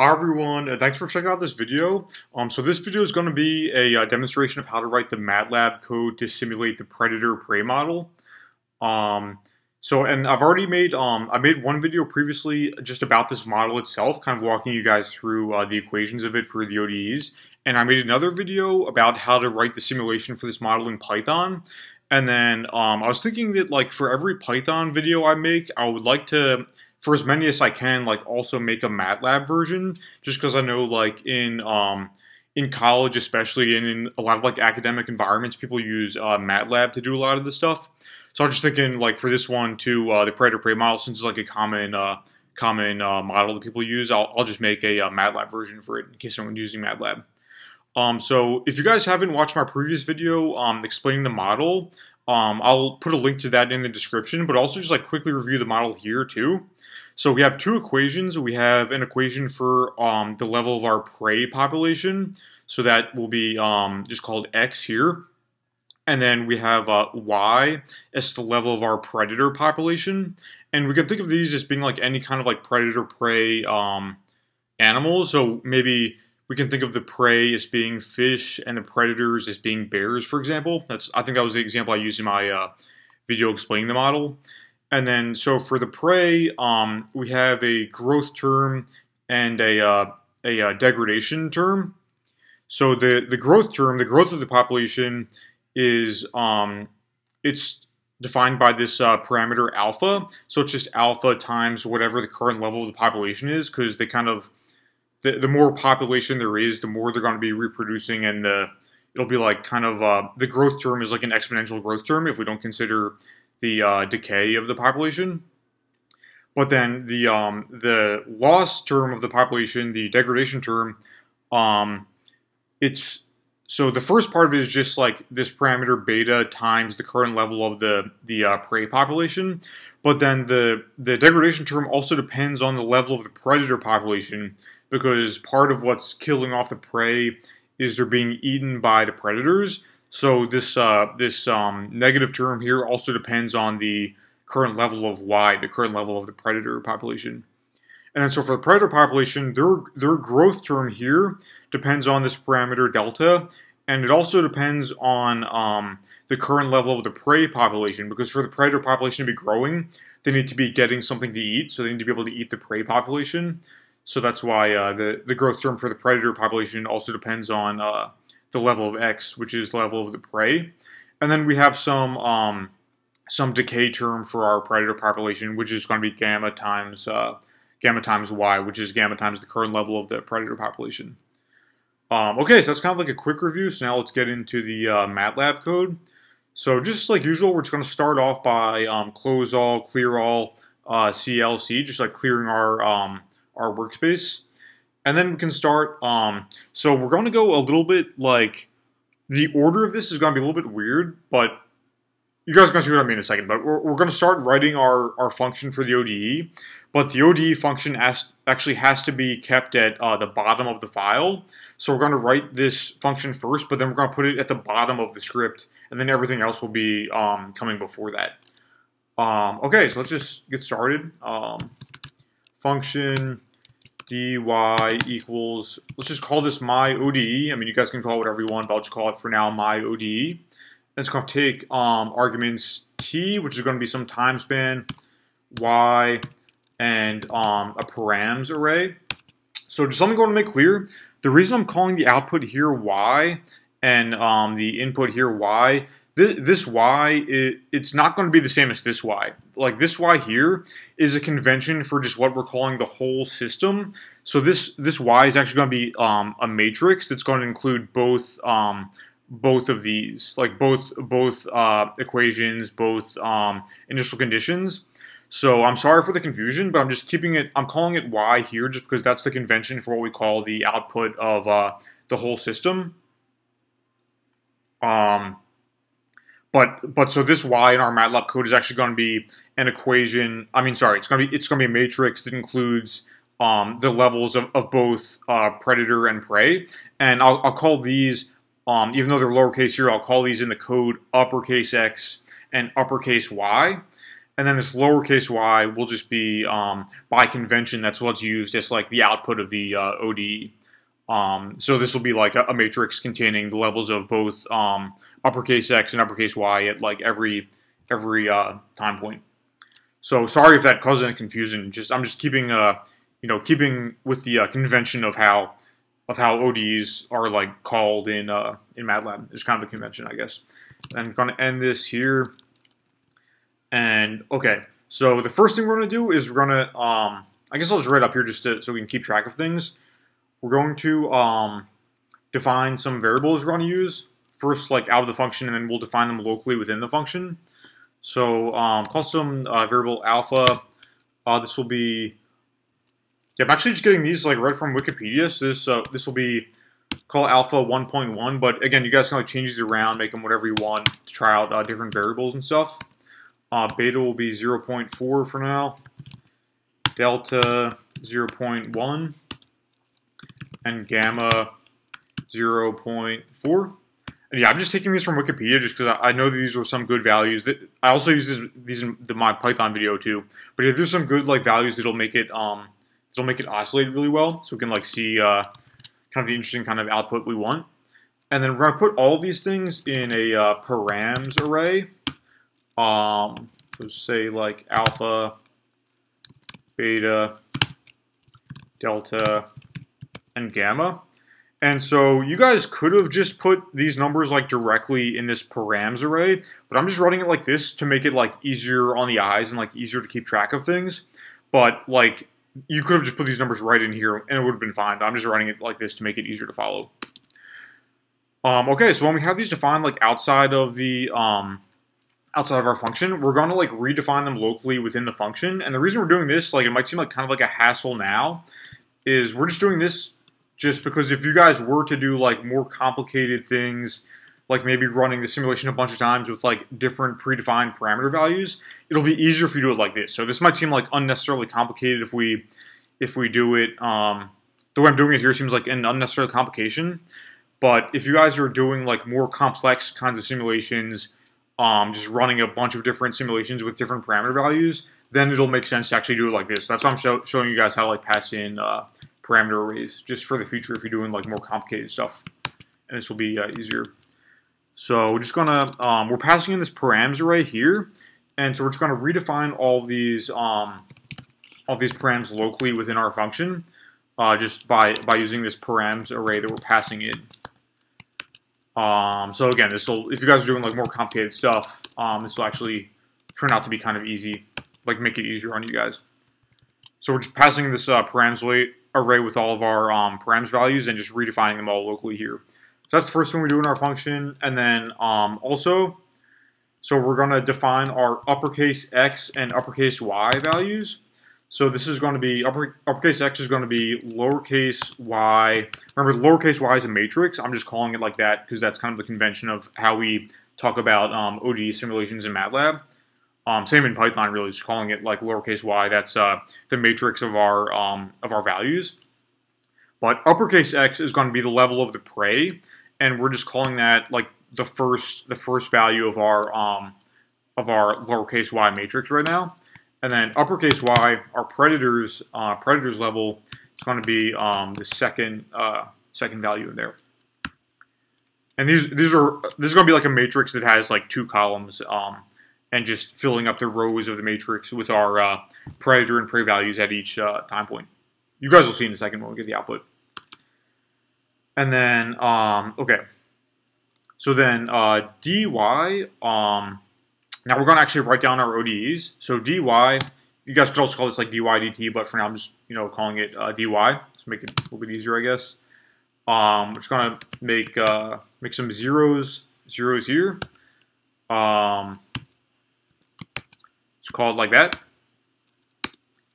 Hi everyone, thanks for checking out this video. Um, so this video is going to be a uh, demonstration of how to write the MATLAB code to simulate the predator-prey model. Um, so, and I've already made, um, I made one video previously just about this model itself, kind of walking you guys through uh, the equations of it for the ODEs. And I made another video about how to write the simulation for this model in Python. And then um, I was thinking that like for every Python video I make, I would like to for as many as I can, like also make a MATLAB version, just because I know like in um, in college, especially and in a lot of like academic environments, people use uh, MATLAB to do a lot of the stuff. So I'm just thinking like for this one too, uh, the predator prey model, since it's like a common uh, common uh, model that people use, I'll, I'll just make a, a uh, MATLAB version for it in case someone's using MATLAB. Um, so if you guys haven't watched my previous video um, explaining the model, um, I'll put a link to that in the description, but also just like quickly review the model here too. So we have two equations. We have an equation for um, the level of our prey population. So that will be um, just called x here. And then we have uh, y as the level of our predator population. And we can think of these as being like any kind of like predator-prey um, animals. So maybe we can think of the prey as being fish and the predators as being bears, for example. That's I think that was the example I used in my uh, video explaining the model. And then, so for the prey, um, we have a growth term and a, uh, a, uh, degradation term. So the, the growth term, the growth of the population is, um, it's defined by this uh, parameter alpha. So it's just alpha times whatever the current level of the population is, because they kind of, the, the more population there is, the more they're going to be reproducing, and the it'll be like kind of uh, the growth term is like an exponential growth term if we don't consider the uh, decay of the population. But then the um, the loss term of the population, the degradation term, um, it's so the first part of it is just like this parameter beta times the current level of the the uh, prey population. But then the the degradation term also depends on the level of the predator population because part of what's killing off the prey is they're being eaten by the predators. So this uh, this um, negative term here also depends on the current level of y, the current level of the predator population. And then so for the predator population, their their growth term here depends on this parameter delta, and it also depends on um, the current level of the prey population. Because for the predator population to be growing, they need to be getting something to eat, so they need to be able to eat the prey population. So that's why uh, the the growth term for the predator population also depends on uh, the level of x, which is the level of the prey. And then we have some um, some decay term for our predator population, which is going to be gamma times uh, gamma times y, which is gamma times the current level of the predator population. Um, okay, so that's kind of like a quick review. So now let's get into the uh, MATLAB code. So just like usual, we're just going to start off by um, close all, clear all, uh, CLC, just like clearing our um, our workspace and then we can start. Um, so we're going to go a little bit like the order of this is going to be a little bit weird, but you guys are going to see what I mean in a second. But we're, we're going to start writing our, our function for the ODE, but the ODE function has, actually has to be kept at uh, the bottom of the file. So we're going to write this function first, but then we're going to put it at the bottom of the script, and then everything else will be um, coming before that. Um, okay, so let's just get started. Um, function dy equals, let's just call this my ODE. I mean, you guys can call it whatever you want, but I'll just call it for now my ODE. And it's going to take um, arguments t, which is going to be some time span, y, and um, a params array. So just something I want to make clear. The reason I'm calling the output here y and um, the input here y this, y, it, it's not going to be the same as this y. Like this y here is a convention for just what we're calling the whole system. So this this y is actually going to be um, a matrix that's going to include both um, both of these, like both both uh, equations, both um, initial conditions. So I'm sorry for the confusion, but I'm just keeping it. I'm calling it y here just because that's the convention for what we call the output of uh, the whole system. Um, but but so this y in our MATLAB code is actually going to be an equation. I mean, sorry, it's going to be it's going to be a matrix that includes um, the levels of, of both uh, predator and prey. And I'll, I'll call these, um, even though they're lowercase here, I'll call these in the code uppercase x and uppercase y. and then this lowercase y will just be um, by convention. That's what's used as like the output of the uh, ODE. Um, so this will be like a, a, matrix containing the levels of both um, uppercase X and uppercase Y at like every every uh, time point. So sorry if that caused any confusion. Just I'm just keeping uh you know keeping with the uh, convention of how of how ODEs are like called in uh, in MATLAB. It's kind of a convention, I guess. I'm to end this here. And okay, so the first thing we're to do is we're to um I guess I'll just write up here just to, so we can keep track of things. We're going to um, define some variables we're to use. First, like out of the function, and then we'll define them locally within the function. So um, custom uh, variable alpha, uh, this will be, yeah, I'm actually just getting these like right from Wikipedia. So this uh, this will be call alpha 1.1, but again, you guys can like change these around, make them whatever you want to try out uh, different variables and stuff. Uh, beta will be 0.4 for now. Delta 0.1 and gamma 0.4. And yeah, I'm just taking these from Wikipedia just because I, know these are some good values. That I also use these in the, my Python video too. But if there's some good like values that'll make it um that'll make it oscillate really well, so we can like see uh, kind of the interesting kind of output we want. And then we're gonna put all these things in a uh, params array. Um, so say like alpha, beta, delta, and gamma. And so you guys could have just put these numbers like directly in this params array, but I'm just running it like this to make it like easier on the eyes and like easier to keep track of things. But like you could have just put these numbers right in here and it would have been fine. I'm just running it like this to make it easier to follow. Um, okay, so when we have these defined like outside of the um, outside of our function, we're going to like redefine them locally within the function. And the reason we're doing this, like it might seem like kind of like a hassle now, is we're just doing this just because if you guys were to do like more complicated things, like maybe running the simulation a bunch of times with like different predefined parameter values, it'll be easier if you do it like this. So this might seem like unnecessarily complicated if we if we do it um, the way I'm doing it here seems like an unnecessary complication. But if you guys are doing like more complex kinds of simulations, um, just running a bunch of different simulations with different parameter values, then it'll make sense to actually do it like this. That's why I'm show showing you guys how to like pass in uh, parameter arrays just for the future if you're doing like more complicated stuff. And this will be uh, easier. So we're just gonna, um, we're passing in this params array here. And so we're just gonna redefine all these, um, all these params locally within our function uh, just by, by using this params array that we're passing in. Um, so again, this will, if you guys are doing like more complicated stuff, um, this will actually turn out to be kind of easy, like make it easier on you guys. So we're just passing this uh, params array with all of our um, params values and just redefining them all locally here. So that's the first thing we do in our function. And then um, also, so we're going to define our uppercase X and uppercase Y values. So this is going to be, upper, uppercase X is going to be lowercase y. Remember, lowercase y is a matrix. I'm just calling it like that because that's kind of the convention of how we talk about um, ODE simulations in MATLAB. Um, same in Python, really, just calling it like lowercase y. That's uh, the matrix of our um, of our values. But uppercase x is going to be the level of the prey, and we're just calling that like the first the first value of our um, of our lowercase y matrix right now. And then uppercase y, our predators uh, predators level is going to be um, the second uh, second value in there. And these these are this is going to be like a matrix that has like two columns. Um, and just filling up the rows of the matrix with our uh, predator and prey values at each uh, time point. You guys will see in a second when we get the output. And then, um, okay. So then uh, dy, um, now we're going to actually write down our ODEs. So dy, you guys could also call this like dy dt, but for now I'm just, you know, calling it uh, dy. To make it a little bit easier, I guess. Um, we're just going to make, uh, make some zeros, zeros here. Um, it's it like that.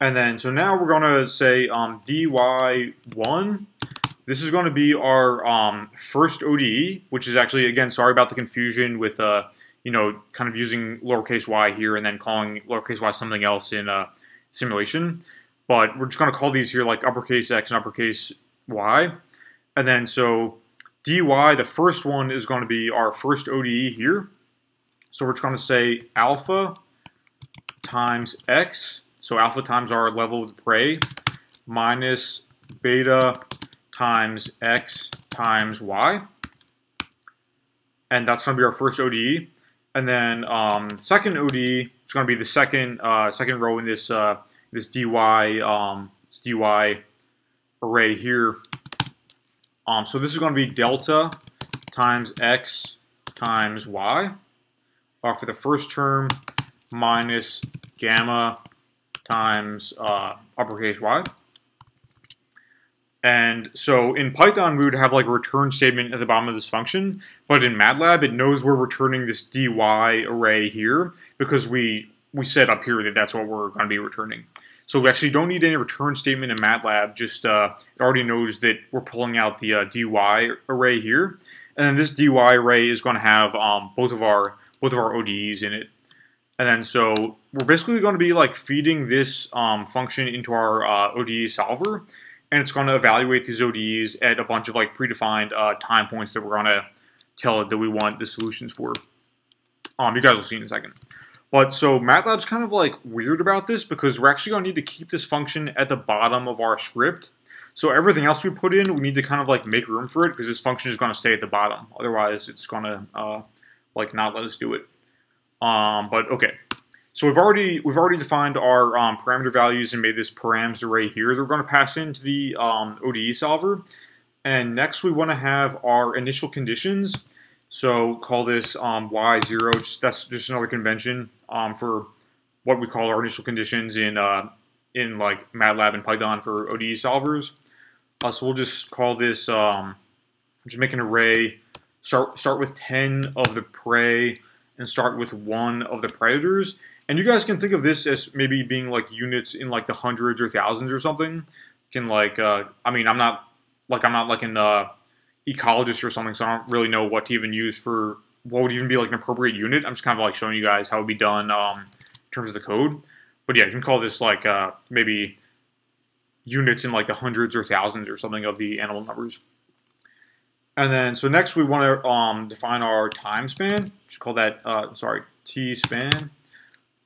And then, so now we're going to say um, dy1. This is going to be our um, first ODE, which is actually, again, sorry about the confusion with, uh, you know, kind of using lowercase y here and then calling lowercase y something else in a simulation. But we're just going to call these here like uppercase x and uppercase y. And then, so dy, the first one is going to be our first ODE here. So we're just going to say alpha times x, so alpha times our level of the prey, minus beta times x times y. And that's going to be our first ODE. And then um, second ODE is going to be the second uh, second row in this uh, this dy um, this dy array here. Um, so this is going to be delta times x times y uh, for the first term minus gamma times uh, uppercase y. And so in Python, we would have like a return statement at the bottom of this function, but in MATLAB, it knows we're returning this dy array here because we we set up here that that's what we're going to be returning. So we actually don't need any return statement in MATLAB, just uh, it already knows that we're pulling out the uh, dy array here. And then this dy array is going to have um, both of our both of our ODEs in it. And then so we're basically going to be like feeding this um, function into our uh, ODE solver and it's going to evaluate these ODEs at a bunch of like predefined uh, time points that we're going to tell it that we want the solutions for. Um, you guys will see in a second. But so MATLAB's kind of like weird about this because we're actually going to need to keep this function at the bottom of our script. So everything else we put in, we need to kind of like make room for it because this function is going to stay at the bottom. Otherwise, it's going to uh, like not let us do it. Um, but okay, so we've already we've already defined our um, parameter values and made this params array here that we're going to pass into the um, ODE solver. And next we want to have our initial conditions. So call this um, y0. Just, that's just another convention um, for what we call our initial conditions in uh, in like MATLAB and Python for ODE solvers. Uh, so we'll just call this um, just make an array. Start start with 10 of the prey and start with one of the predators. And you guys can think of this as maybe being like units in like the hundreds or thousands or something. Can like, uh, I mean, I'm not like I'm not like an uh, ecologist or something, so I don't really know what to even use for what would even be like an appropriate unit. I'm just kind of like showing you guys how it would be done um, in terms of the code. But yeah, you can call this like uh, maybe units in like the hundreds or thousands or something of the animal numbers. And then, so next we want to um, define our time span. Just call that, uh, sorry, t span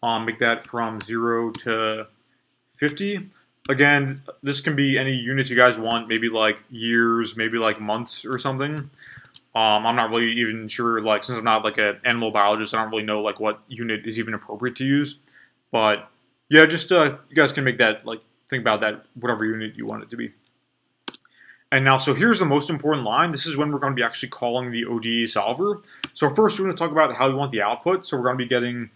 um, make that from 0 to 50. Again, this can be any unit you guys want, maybe like years, maybe like months or something. Um, I'm not really even sure, like, since I'm not like an animal biologist, I don't really know like what unit is even appropriate to use. But yeah, just uh, you guys can make that, like, think about that, whatever unit you want it to be. And now, so here's the most important line. This is when we're going to be actually calling the ODE solver. So first, we're going to talk about how we want the output. So we're going to be getting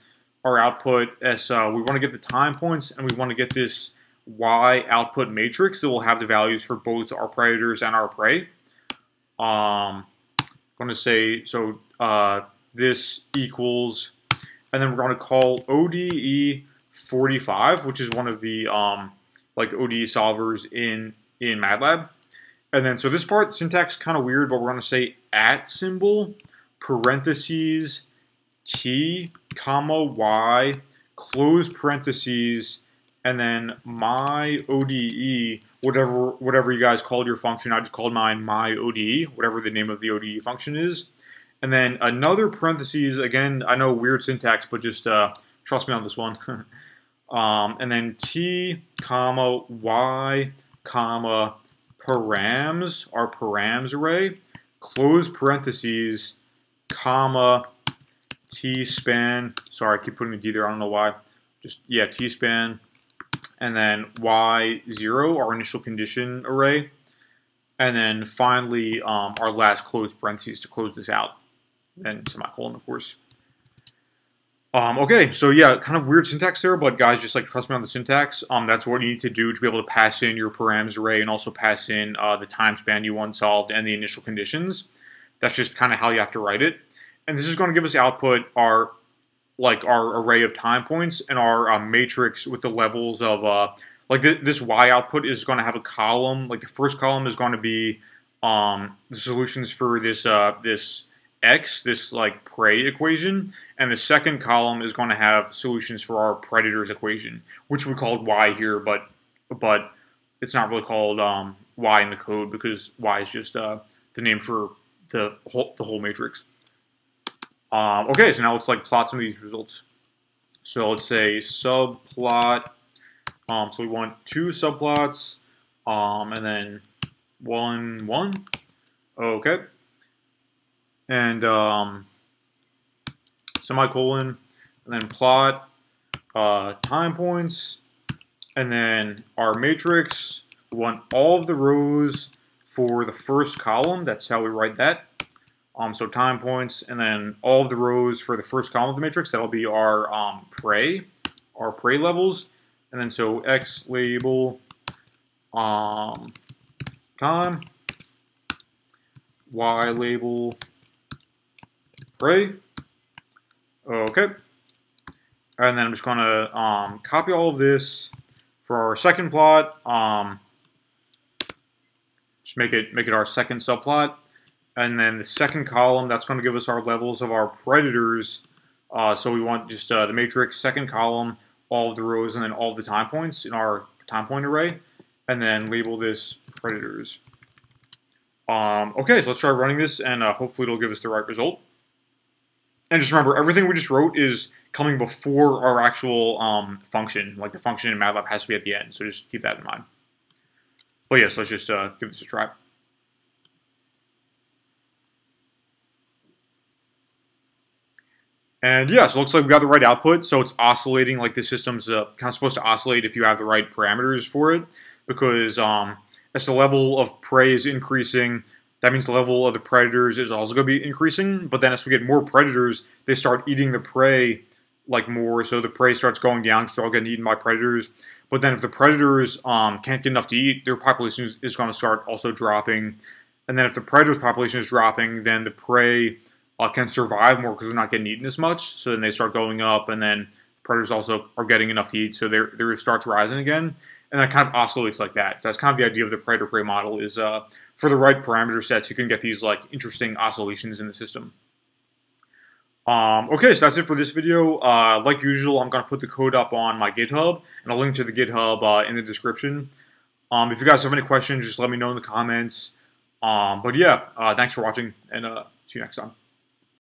our output as uh, we want to get the time points and we want to get this y output matrix that will have the values for both our predators and our prey. Um, I'm going to say, so uh, this equals, and then we're going to call ODE 45, which is one of the um, like ODE solvers in, in MATLAB. And then, so this part, syntax kind of weird, but we're going to say at symbol, parentheses, t comma y close parentheses and then my ODE, whatever whatever you guys called your function. I just called mine my ODE, whatever the name of the ODE function is. And then another parentheses, again, I know weird syntax, but just uh, trust me on this one. um, and then t, comma, y, comma, params, our params array, close parentheses, comma, T-span. Sorry, I keep putting a D there. I don't know why. Just, yeah, T-span. And then Y0, our initial condition array. And then finally, um, our last close parentheses to close this out. And semicolon, of course. Um, okay, so yeah, kind of weird syntax there, but guys, just like trust me on the syntax. Um, that's what you need to do to be able to pass in your params array and also pass in uh, the time span you want solved and the initial conditions. That's just kind of how you have to write it and this is going to give us output our like our array of time points and our uh, matrix with the levels of uh, like th this y output is going to have a column like the first column is going to be um, the solutions for this uh, this x this like prey equation and the second column is going to have solutions for our predators equation which we called y here but but it's not really called um, y in the code because y is just uh, the name for the whole the whole matrix um, okay, so now let's like plot some of these results. So let's say subplot. Um, so we want two subplots, um, and then one, one. Okay. And um, semicolon, and then plot uh, time points, and then our matrix, we want all of the rows for the first column. That's how we write that. Um, so time points, and then all of the rows for the first column of the matrix. That'll be our um, prey, our prey levels. And then so x label um, time, y label Okay. And then I'm just going to um, copy all of this for our second plot. Um, just make it make it our second subplot. And then the second column, that's going to give us our levels of our predators. Uh, so we want just uh, the matrix, second column, all of the rows, and then all of the time points in our time point array. And then label this predators. Um, okay, so let's try running this, and uh, hopefully it'll give us the right result. And just remember, everything we just wrote is coming before our actual um, function. Like the function in MATLAB has to be at the end, so just keep that in mind. But yes, let's just uh, give this a try. And yeah, so looks like we got the right output. So it's oscillating like the system's uh, kind of supposed to oscillate if you have the right parameters for it. Because um, as the level of prey is increasing, that means the level of the predators is also going to be increasing. But then as we get more predators, they start eating the prey like more. So the prey starts going down because they're all getting eaten by predators. But then if the predators um, can't get enough to eat, their population is, is going to start also dropping. And then if the predators population is dropping, then the prey uh, can survive more because they're not getting eaten as much. So then they start going up, and then predators also are getting enough to eat, so their their starts rising again, and that kind of oscillates like that. So that's kind of the idea of the predator prey model is uh, for the right parameter sets, you can get these like interesting oscillations in the system. Um, okay, so that's it for this video. Uh, like usual, I'm going to put the code up on my GitHub, and I'll link to the GitHub uh, in the description. Um, if you guys have any questions, just let me know in the comments. Um, but yeah, uh, thanks for watching, and uh, see you next time.